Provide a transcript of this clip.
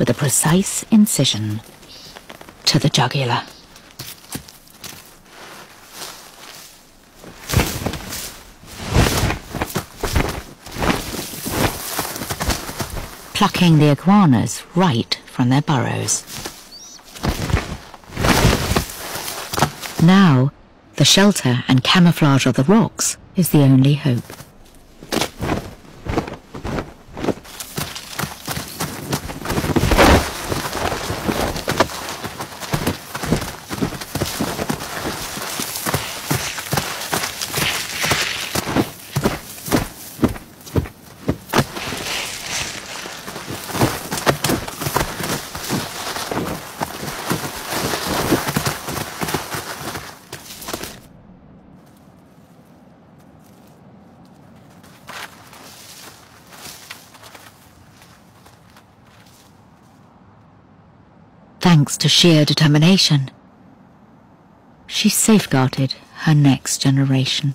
with a precise incision to the jugular. Plucking the iguanas right from their burrows. Now, the shelter and camouflage of the rocks is the only hope. Thanks to sheer determination. She safeguarded her next generation.